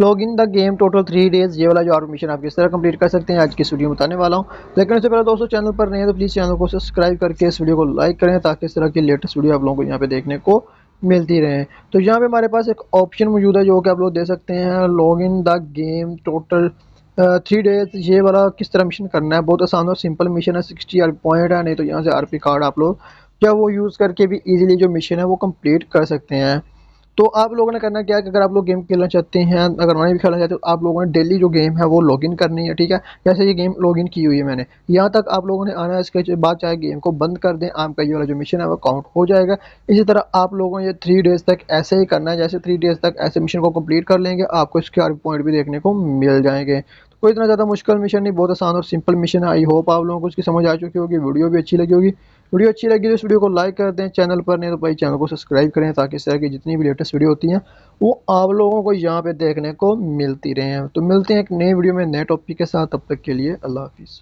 Log in the game total three days ये वाला जो आप मिशन आप किस तरह कंप्लीट कर सकते हैं, आज की इस वीडियो बताने वाला हूँ। लेकिन उससे पहले दोस्तों चैनल पर नहीं है तो प्लीज़ चैनल को सब्सक्राइब करके इस वीडियो को लाइक करें ताकि इस तरह की लेटेस्ट वीडियो आप लोगों को यहाँ पे देखने को मिलती रहे। तो यहाँ पे हमारे पास एक ऑप्शन मौजूद है जो कि आप लोग दे सकते हैं। Log in the game total three days ये वाला किस तरह मिशन करना है? बहुत आसान और सिंपल मिशन है सिक्सटी आर पॉइंट है, नहीं तो यहाँ से आर पी कार्ड आप लोग क्या वो यूज़ करके भी ईजिली जो मिशन है वो कंप्लीट कर सकते हैं। तो आप लोगों ने करना क्या है कि अगर आप लोग गेम खेलना चाहते हैं, अगर वहीं भी खेलना चाहते हो तो आप लोगों ने डेली जो गेम है वो लॉगिन करनी है, ठीक है? जैसे ये गेम लॉगिन की हुई है मैंने। यहाँ तक आप लोगों ने आना है इसके बाद चाहे गेम को बंद कर दें, आपका ये वाला जो मिशन है वो काउंट हो जाएगा। इसी तरह आप लोगों ने ये थ्री डेज़ तक ऐसे ही करना है, जैसे थ्री डेज़ तक ऐसे मिशन को कंप्लीट कर लेंगे, आपको इसके आर पॉइंट भी देखने को मिल जाएँगे। कोई इतना ज़्यादा मुश्किल मिशन नहीं, बहुत आसान और सिंपल मिशन है। आई होप आप लोगों को उसकी समझ आ चुकी होगी वीडियो भी अच्छी लगी होगी। वीडियो अच्छी लगी तो इस वीडियो को लाइक कर दें चैनल पर नहीं तो भाई चैनल को सब्सक्राइब करें ताकि इस तरह की जितनी भी लेटेस्ट वीडियो होती हैं, वो आप लोगों को यहाँ पर देखने को मिलती रहे। तो मिलते हैं एक नई वीडियो में नए टॉपिक के साथ, तब तक के लिए अल्लाह हाफिज़।